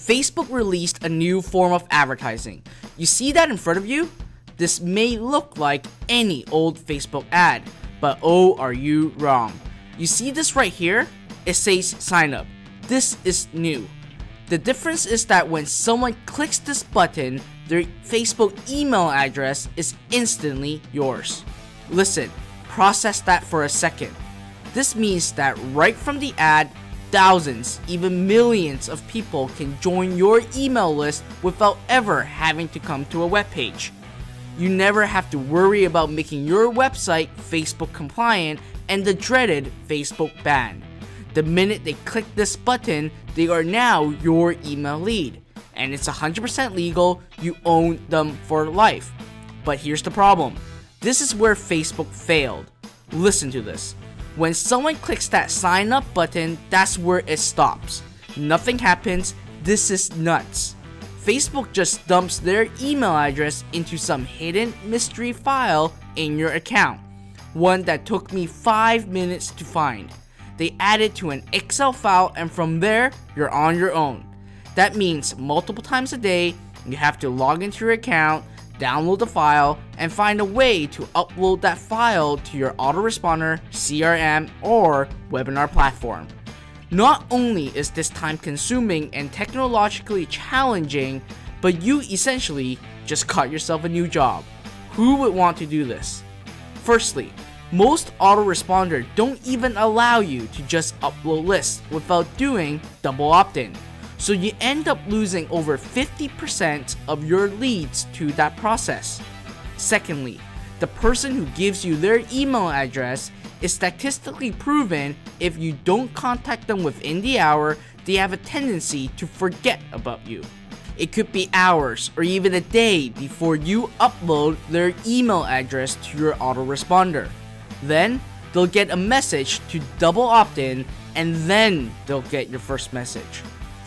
Facebook released a new form of advertising. You see that in front of you? This may look like any old Facebook ad, but oh, are you wrong. You see this right here? It says sign up. This is new. The difference is that when someone clicks this button, their Facebook email address is instantly yours. Listen, process that for a second. This means that right from the ad, thousands, even millions of people can join your email list without ever having to come to a web page. You never have to worry about making your website Facebook compliant and the dreaded Facebook ban. The minute they click this button, they are now your email lead. And it's 100% legal, you own them for life. But here's the problem this is where Facebook failed. Listen to this. When someone clicks that sign up button, that's where it stops. Nothing happens. This is nuts. Facebook just dumps their email address into some hidden mystery file in your account. One that took me 5 minutes to find. They add it to an Excel file and from there, you're on your own. That means multiple times a day, you have to log into your account, download the file, and find a way to upload that file to your autoresponder, CRM, or webinar platform. Not only is this time consuming and technologically challenging, but you essentially just got yourself a new job. Who would want to do this? Firstly, most autoresponder don't even allow you to just upload lists without doing double opt-in. So you end up losing over 50% of your leads to that process. Secondly, the person who gives you their email address is statistically proven if you don't contact them within the hour, they have a tendency to forget about you. It could be hours or even a day before you upload their email address to your autoresponder. Then, they'll get a message to double opt in and then they'll get your first message.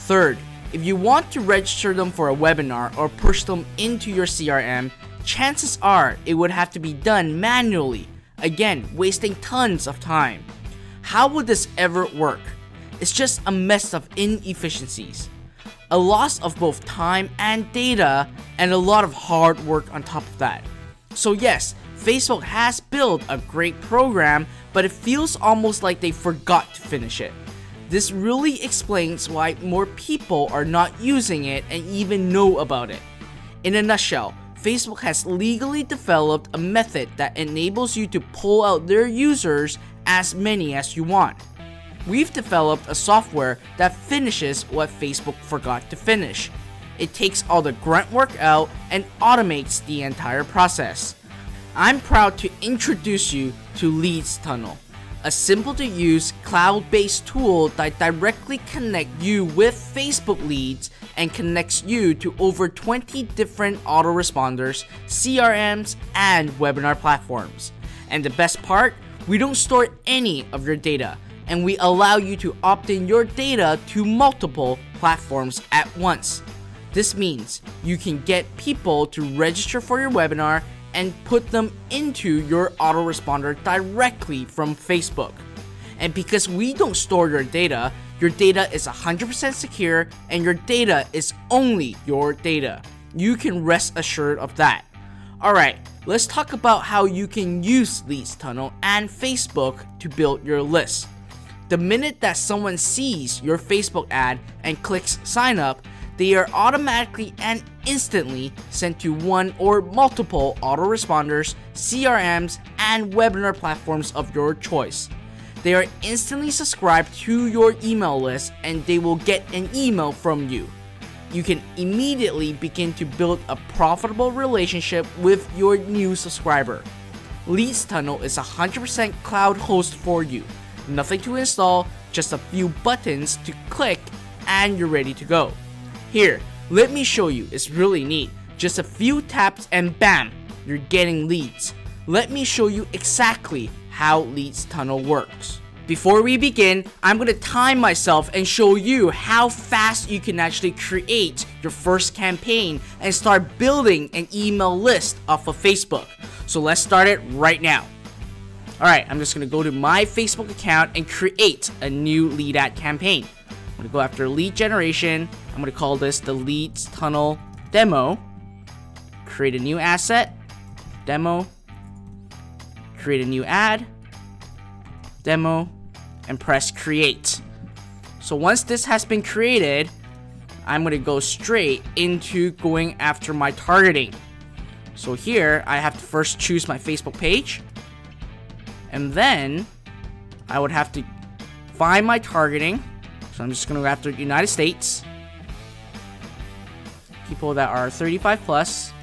Third, if you want to register them for a webinar or push them into your CRM, chances are it would have to be done manually Again, wasting tons of time. How would this ever work? It's just a mess of inefficiencies. A loss of both time and data, and a lot of hard work on top of that. So, yes, Facebook has built a great program, but it feels almost like they forgot to finish it. This really explains why more people are not using it and even know about it. In a nutshell, Facebook has legally developed a method that enables you to pull out their users as many as you want. We've developed a software that finishes what Facebook forgot to finish. It takes all the grunt work out and automates the entire process. I'm proud to introduce you to Leads Tunnel a simple to use cloud based tool that directly connects you with Facebook leads and connects you to over 20 different autoresponders, CRMs, and webinar platforms. And the best part, we don't store any of your data and we allow you to opt in your data to multiple platforms at once. This means you can get people to register for your webinar and put them into your autoresponder directly from Facebook. And because we don't store your data, your data is 100% secure and your data is only your data. You can rest assured of that. Alright, let's talk about how you can use Leads Tunnel and Facebook to build your list. The minute that someone sees your Facebook ad and clicks sign up, they are automatically and instantly sent to one or multiple autoresponders, CRMs, and webinar platforms of your choice. They are instantly subscribed to your email list and they will get an email from you. You can immediately begin to build a profitable relationship with your new subscriber. Leads Tunnel is 100% cloud host for you. Nothing to install, just a few buttons to click, and you're ready to go. Here, let me show you, it's really neat. Just a few taps and bam, you're getting leads. Let me show you exactly how Leads Tunnel works. Before we begin, I'm going to time myself and show you how fast you can actually create your first campaign and start building an email list off of Facebook. So let's start it right now. Alright, I'm just going to go to my Facebook account and create a new lead ad campaign. Gonna go after lead generation. I'm gonna call this the leads tunnel demo. Create a new asset, demo. Create a new ad, demo, and press create. So once this has been created, I'm gonna go straight into going after my targeting. So here, I have to first choose my Facebook page. And then, I would have to find my targeting. So I'm just gonna go after United States. People that are 35 plus.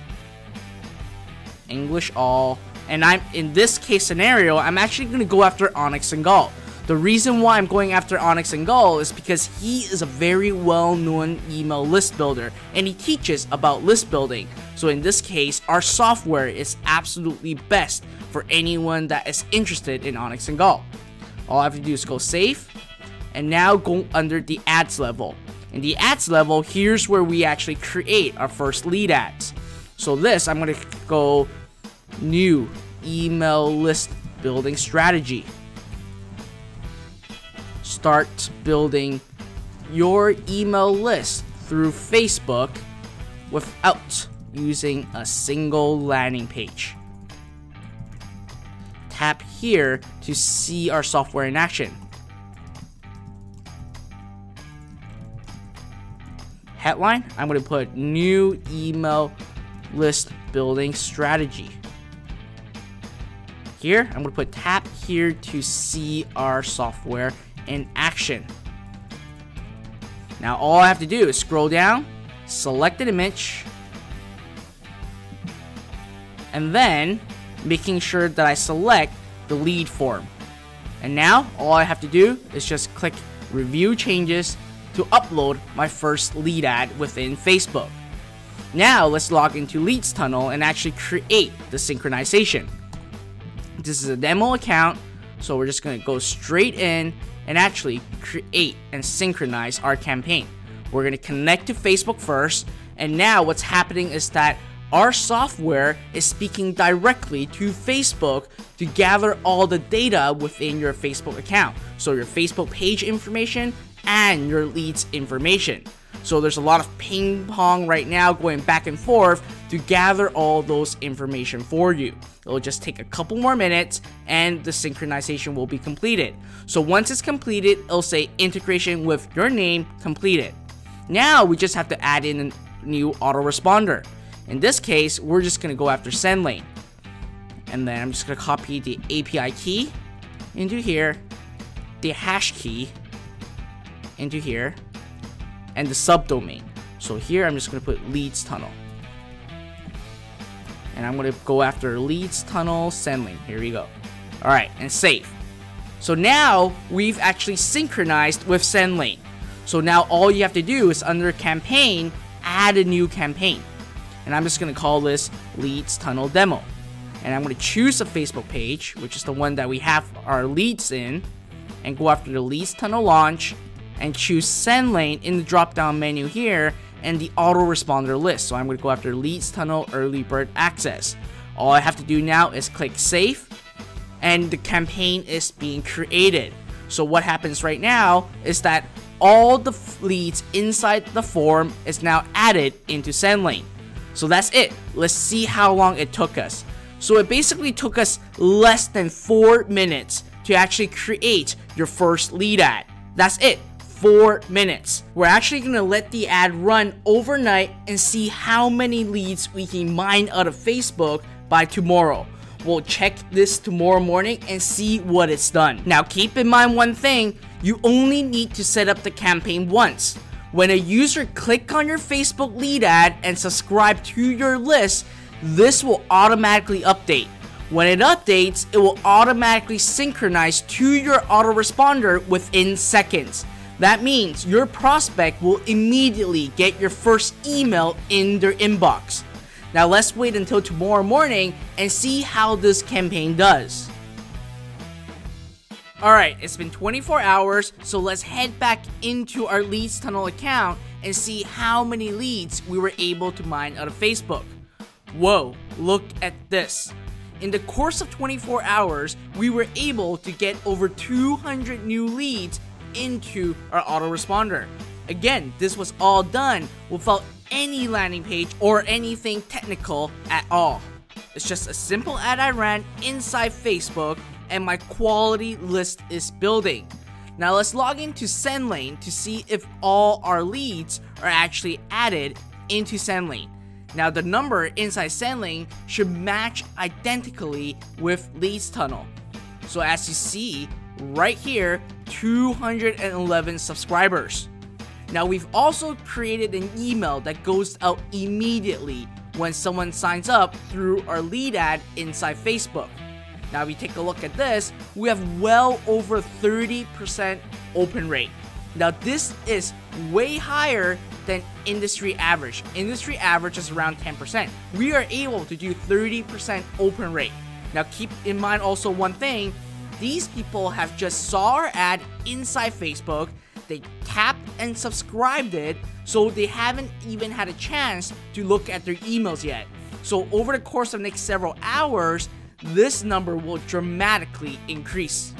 English all. And I'm, in this case scenario, I'm actually gonna go after Anik Singal. The reason why I'm going after Anik Singal is because he is a very well-known email list builder and he teaches about list building. So in this case, our software is absolutely best for anyone that is interested in Anik Singal. All I have to do is go save and now go under the ads level. In the ads level, here's where we actually create our first lead ads. So this, I'm gonna go new email list building strategy start building your email list through Facebook without using a single landing page. Tap here to see our software in action. Headline, I'm going to put new email list building strategy. Here, I'm going to put tap here to see our software in action. Now all I have to do is scroll down, select an image, and then making sure that I select the lead form. And now all I have to do is just click review changes to upload my first lead ad within Facebook. Now let's log into Leads Tunnel and actually create the synchronization. This is a demo account, so we're just gonna go straight in and actually create and synchronize our campaign. We're going to connect to Facebook first, and now what's happening is that our software is speaking directly to Facebook to gather all the data within your Facebook account. So your Facebook page information and your leads information. So there's a lot of ping pong right now going back and forth to gather all those information for you. It'll just take a couple more minutes and the synchronization will be completed. So once it's completed, it'll say integration with your name completed. Now we just have to add in a new autoresponder. In this case, we're just gonna go after SendLane. And then I'm just gonna copy the API key into here, the hash key into here, and the subdomain. So here I'm just going to put leads tunnel. And I'm going to go after leads tunnel SendLane. Here we go. All right, and save. So now we've actually synchronized with SendLane. So now all you have to do is under campaign, add a new campaign. And I'm just going to call this leads tunnel demo. And I'm going to choose a Facebook page, which is the one that we have our leads in, and go after the leads tunnel launch and choose SendLane in the drop down menu here and the autoresponder list. So I'm going to go after Leads Tunnel Early Bird Access. All I have to do now is click Save and the campaign is being created. So what happens right now is that all the leads inside the form is now added into SendLane. So that's it. Let's see how long it took us. So it basically took us less than 4 minutes to actually create your first lead ad. That's it four minutes. We're actually gonna let the ad run overnight and see how many leads we can mine out of Facebook by tomorrow. We'll check this tomorrow morning and see what it's done. Now keep in mind one thing, you only need to set up the campaign once. When a user click on your Facebook lead ad and subscribe to your list, this will automatically update. When it updates, it will automatically synchronize to your autoresponder within seconds. That means your prospect will immediately get your first email in their inbox. Now let's wait until tomorrow morning and see how this campaign does. Alright, it's been 24 hours, so let's head back into our Leads Tunnel account and see how many leads we were able to mine out of Facebook. Whoa, look at this. In the course of 24 hours, we were able to get over 200 new leads into our autoresponder. Again, this was all done without any landing page or anything technical at all. It's just a simple ad I ran inside Facebook and my quality list is building. Now let's log into SendLane to see if all our leads are actually added into SendLane. Now the number inside SendLane should match identically with Leads Tunnel. So as you see right here, 211 subscribers. Now we've also created an email that goes out immediately when someone signs up through our lead ad inside Facebook. Now you take a look at this, we have well over 30% open rate. Now this is way higher than industry average. Industry average is around 10%. We are able to do 30% open rate. Now keep in mind also one thing, these people have just saw our ad inside Facebook, they tapped and subscribed it, so they haven't even had a chance to look at their emails yet. So over the course of the next several hours, this number will dramatically increase.